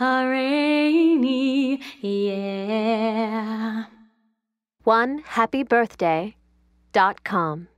a rainy year. One happy birthday dot com.